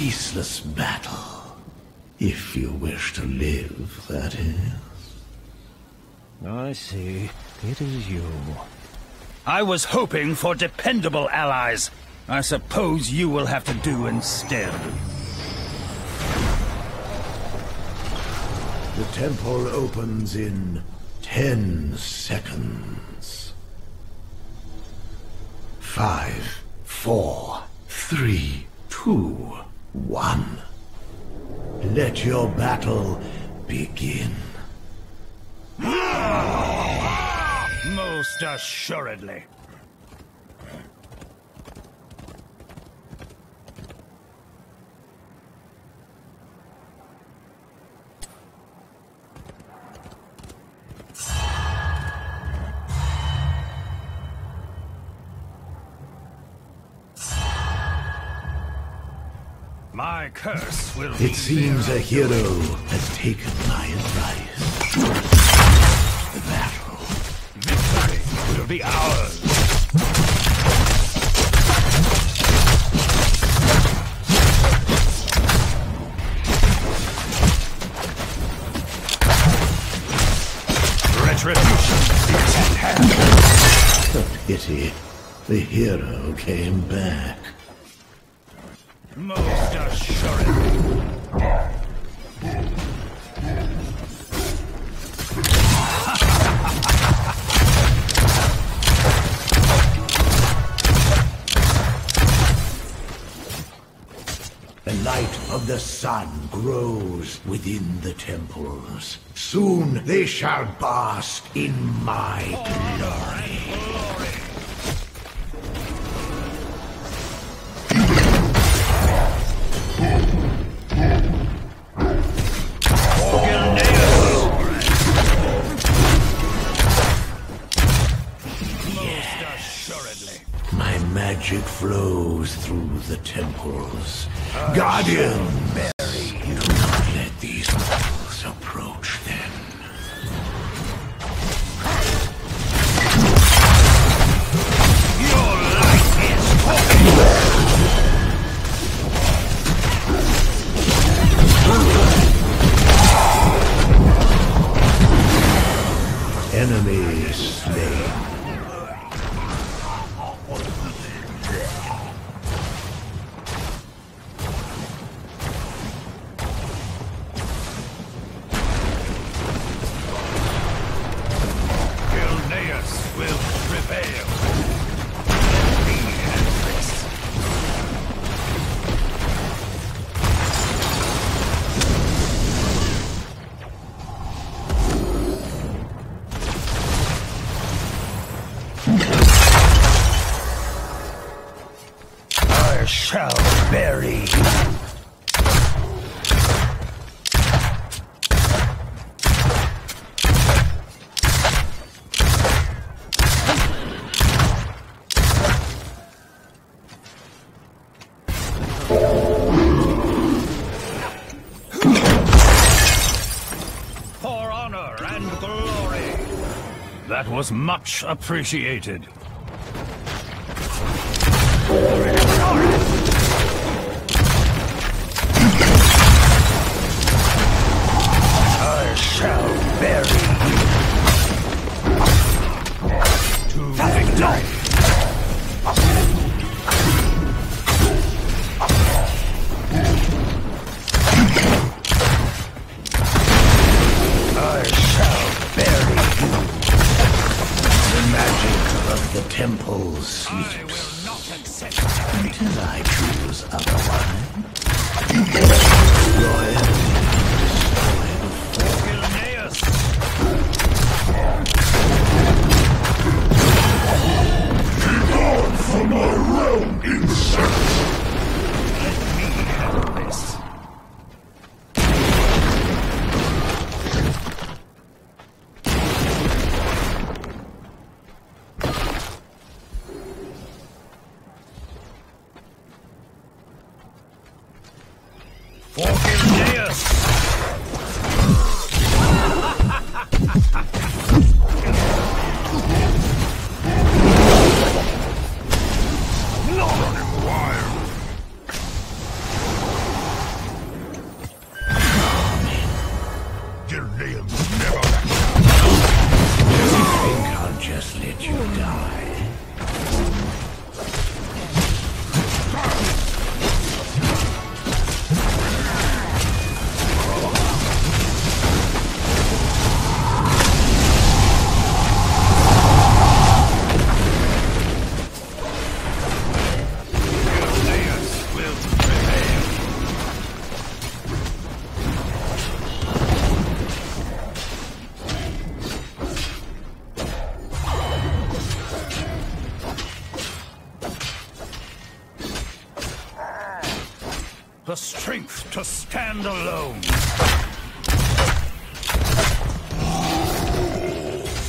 ceaseless battle. If you wish to live, that is. I see. It is you. I was hoping for dependable allies. I suppose you will have to do instead. The temple opens in ten seconds. Five, four, three, two, one. Let your battle begin. Most assuredly. Curse will It seems a hero has taken my advice. The battle. victory will be ours. Retribution is at hand. A pity. The hero came back. The sun grows within the temples. Soon they shall bask in my glory. Most through the temples. Guardian, was much appreciated. strength to stand alone.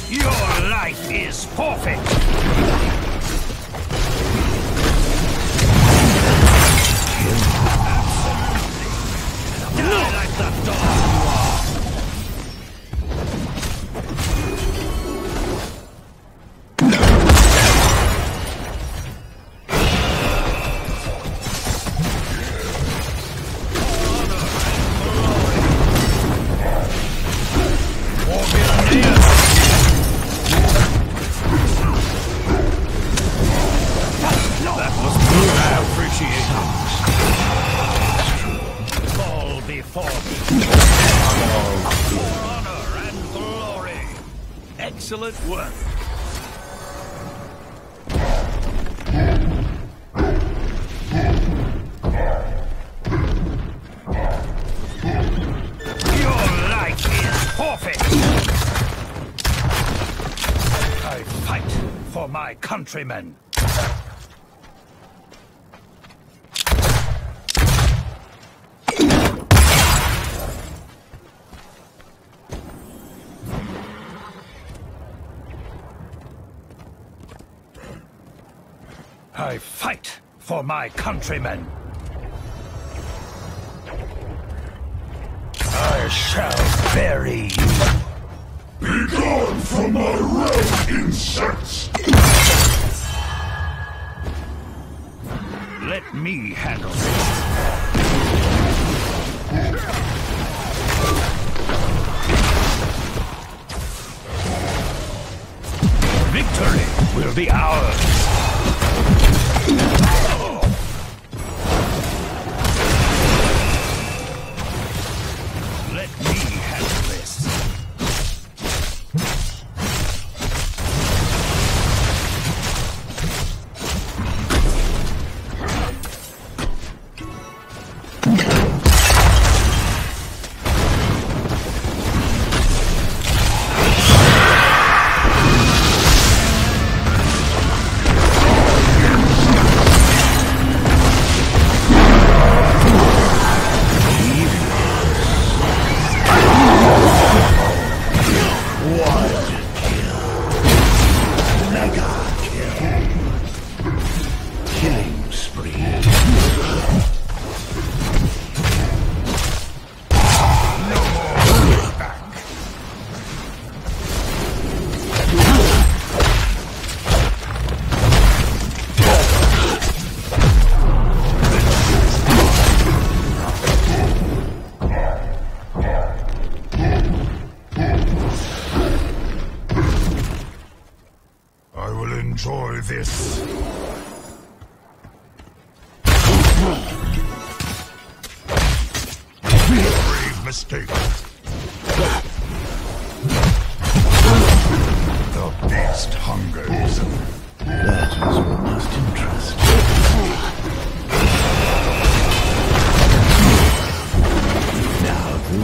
Your life is forfeit. forfeit! I fight for my countrymen. I fight for my countrymen. bury you. Begone from my realm, insects! Let me handle this. Victory will be ours.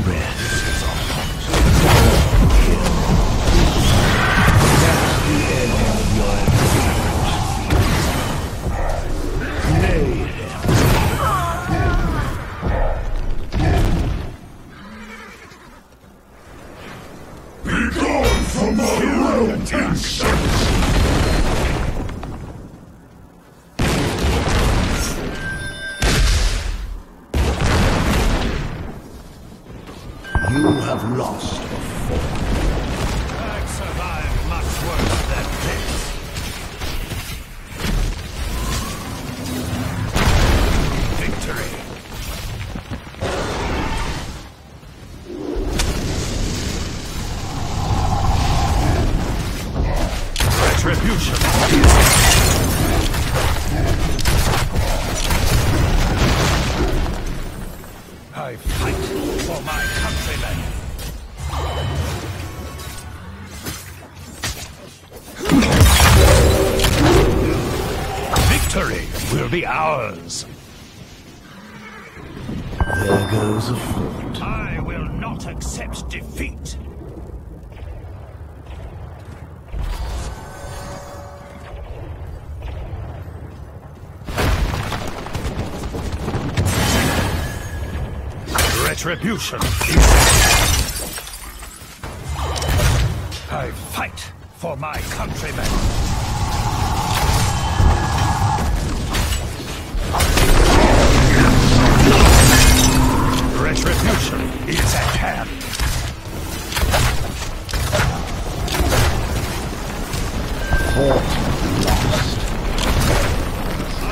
breath. There goes a fort. I will not accept defeat. Retribution I fight for my countrymen. Retribution is at hand. Lost. I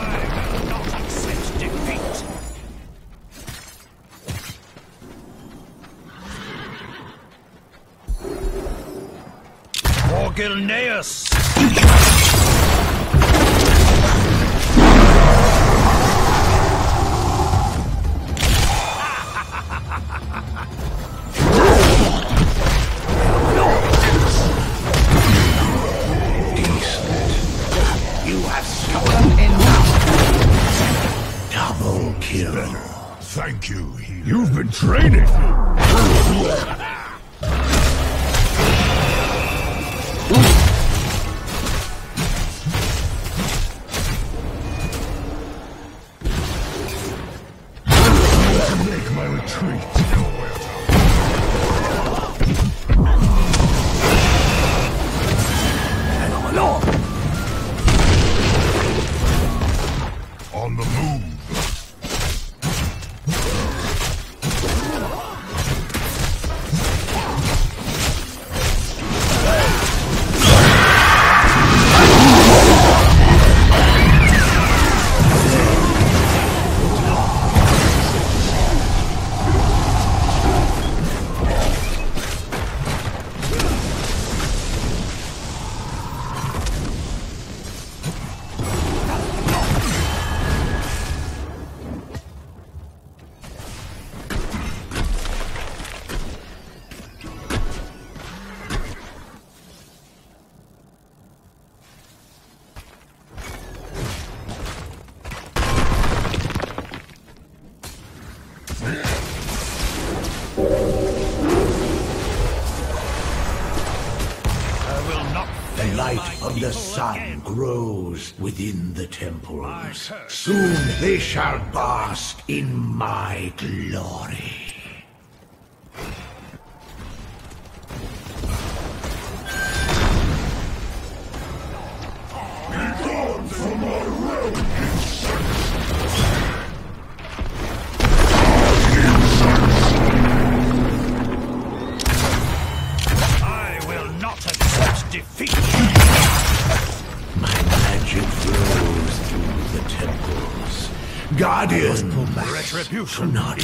will not accept defeat. For been training. Light of the sun grows within the temples. Soon they shall bask in my glory. Guardian, Retribution not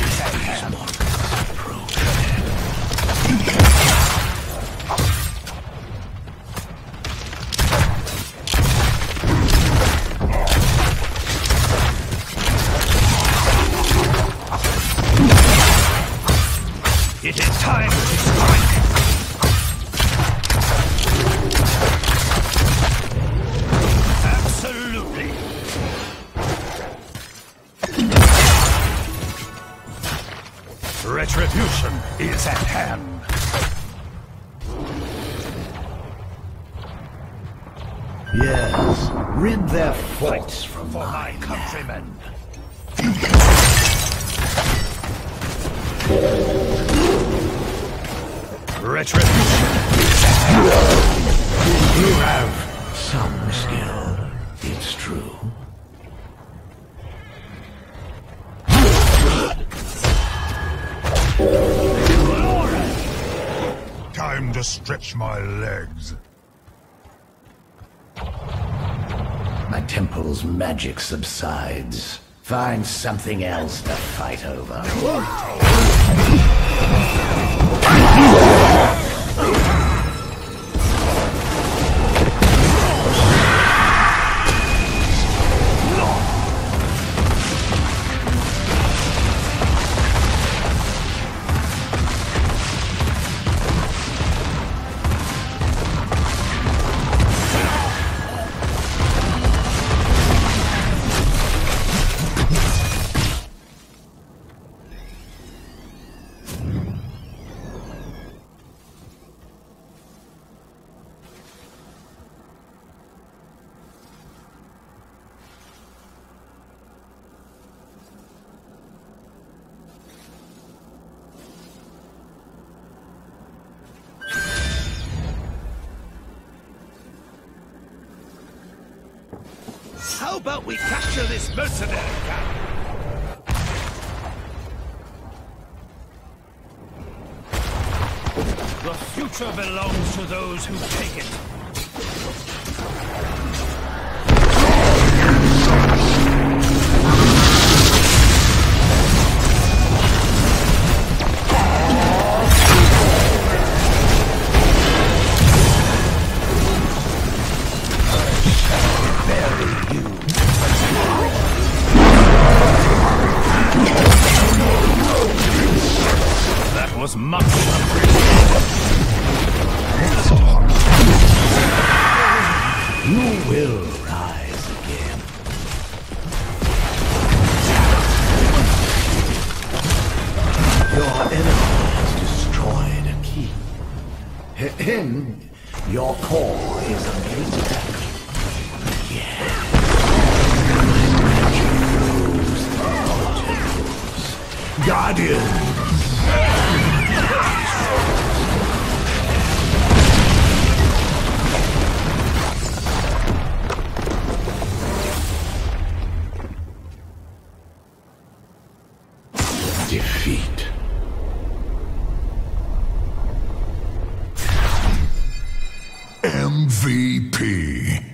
Retribution is at hand. Yes, rid their Fight forts from my my countrymen. Retribution is at hand. You have some skill, it's true. To stretch my legs. My temple's magic subsides. Find something else to fight over. About we capture this mercenary camp? The future belongs to those who take it. Your enemy has destroyed a key. Him, your core is amazing. Yeah. Magic flows through BP.